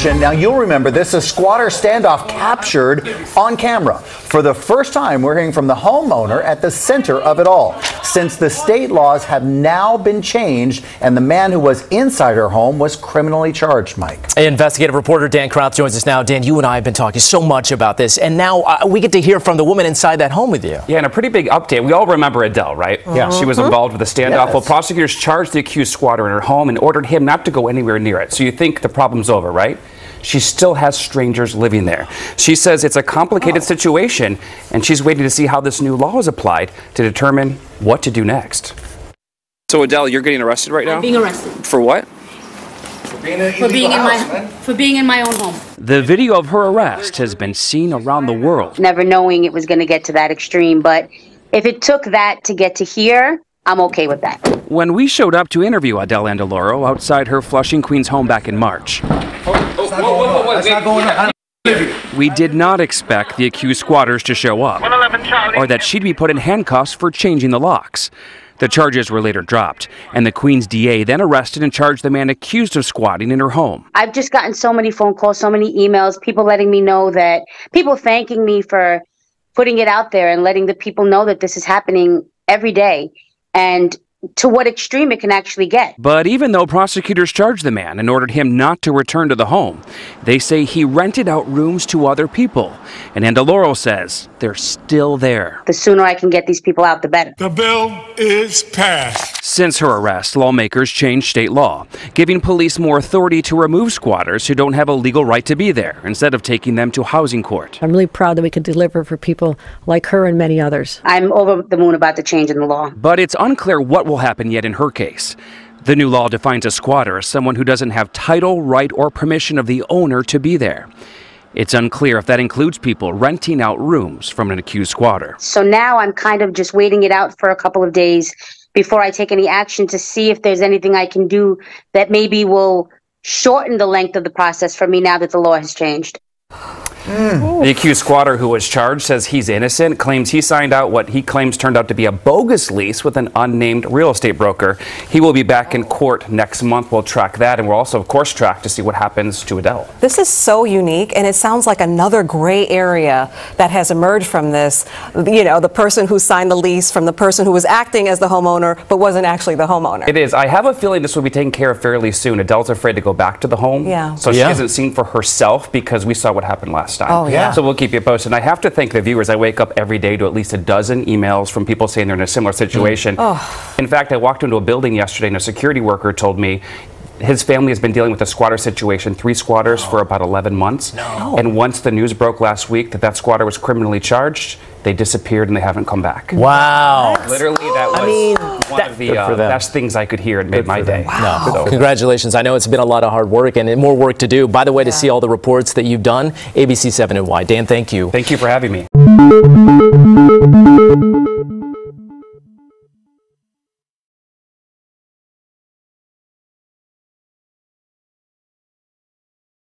situation. Now, you'll remember this is squatter standoff captured on camera. For the first time, we're hearing from the homeowner at the center of it all. Since the state laws have now been changed and the man who was inside her home was criminally charged, Mike. Investigative reporter Dan Krauth joins us now. Dan, you and I have been talking so much about this, and now uh, we get to hear from the woman inside that home with you. Yeah, and a pretty big update. We all remember Adele, right? Yeah. She was involved with a standoff. Yes. Well, prosecutors charged the accused squatter in her home and ordered him not to go anywhere near it. So you think the problem's over, right? She still has strangers living there. She says it's a complicated oh. situation, and she's waiting to see how this new law is applied to determine what to do next. So Adele, you're getting arrested right now? being arrested For what? for being in my for being in my own home. The video of her arrest has been seen around the world. never knowing it was going to get to that extreme. But if it took that to get to here, I'm okay with that. When we showed up to interview Adele Andaloro outside her Flushing Queens home back in March, we did not expect the accused squatters to show up or that she'd be put in handcuffs for changing the locks. The charges were later dropped, and the Queens DA then arrested and charged the man accused of squatting in her home. I've just gotten so many phone calls, so many emails, people letting me know that people thanking me for putting it out there and letting the people know that this is happening every day and to what extreme it can actually get. But even though prosecutors charged the man and ordered him not to return to the home, they say he rented out rooms to other people. And Andaloro says they're still there. The sooner I can get these people out, the better. The bill is passed. Since her arrest, lawmakers changed state law, giving police more authority to remove squatters who don't have a legal right to be there instead of taking them to housing court. I'm really proud that we can deliver for people like her and many others. I'm over the moon about the change in the law. But it's unclear what will happen yet in her case. The new law defines a squatter as someone who doesn't have title, right, or permission of the owner to be there. It's unclear if that includes people renting out rooms from an accused squatter. So now I'm kind of just waiting it out for a couple of days before I take any action to see if there's anything I can do that maybe will shorten the length of the process for me now that the law has changed. Mm. The accused squatter who was charged says he's innocent, claims he signed out what he claims turned out to be a bogus lease with an unnamed real estate broker. He will be back in court next month. We'll track that, and we'll also, of course, track to see what happens to Adele. This is so unique, and it sounds like another gray area that has emerged from this. You know, the person who signed the lease from the person who was acting as the homeowner but wasn't actually the homeowner. It is. I have a feeling this will be taken care of fairly soon. Adele's afraid to go back to the home. Yeah. So she hasn't seen for herself because we saw what happened last time. Oh, yeah. So we'll keep you posted. And I have to thank the viewers. I wake up every day to at least a dozen emails from people saying they're in a similar mm. situation. Oh. In fact, I walked into a building yesterday and a security worker told me his family has been dealing with a squatter situation, three squatters for about 11 months. No. And once the news broke last week that that squatter was criminally charged, they disappeared and they haven't come back. Wow. Literally, that was mean, one that- of the uh, best things I could hear. It made my day. them. No, So- congratulations. I know it's been a lot of hard work and more work to do. By the way, to see all the reports that you've done, ABC7NY. Dan, thank you. Thank you for having me.